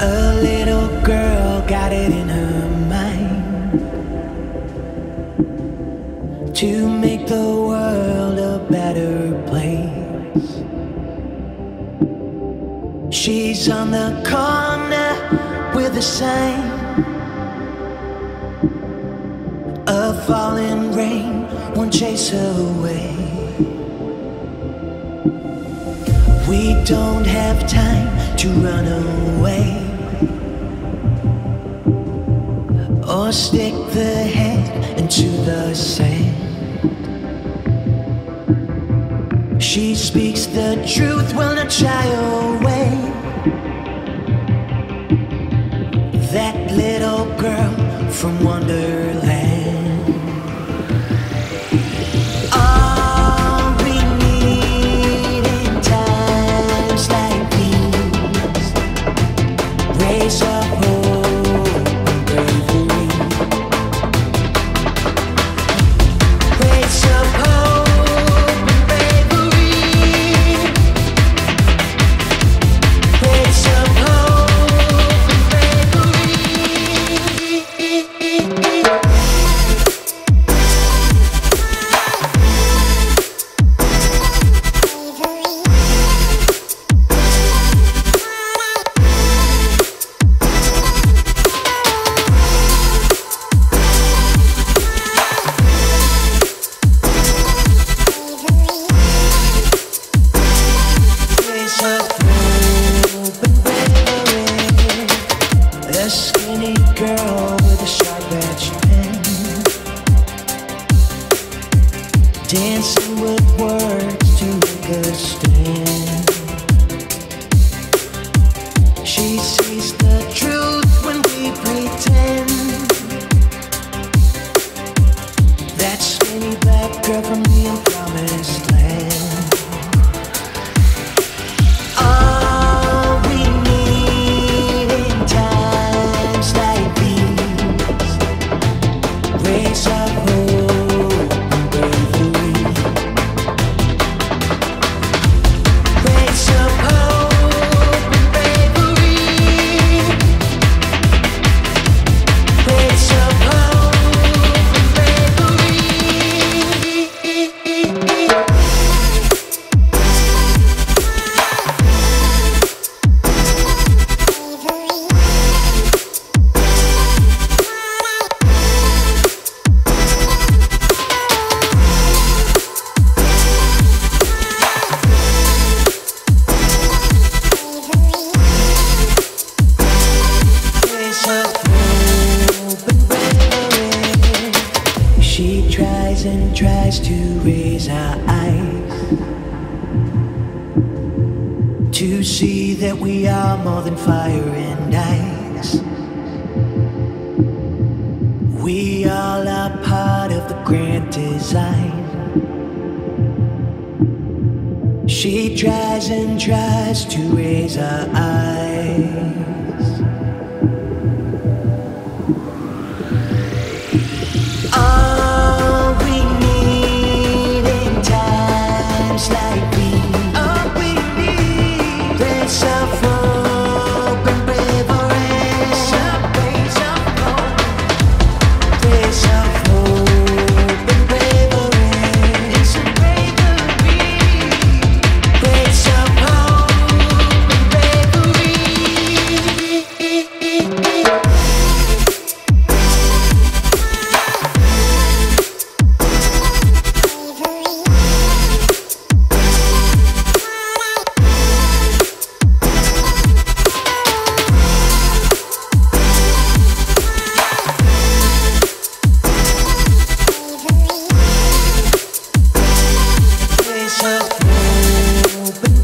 A little girl got it in her mind to make the world a better place. She's on the corner with a sign. A falling rain won't chase her away. We don't have time to run away or stick the head into the sand. She speaks the truth, will not shy away. That little girl from Wonderland. Dancing with words to make a stand. And tries to raise our eyes to see that we are more than fire and ice. We all are part of the grand design. She tries and tries to raise our eyes. Hope and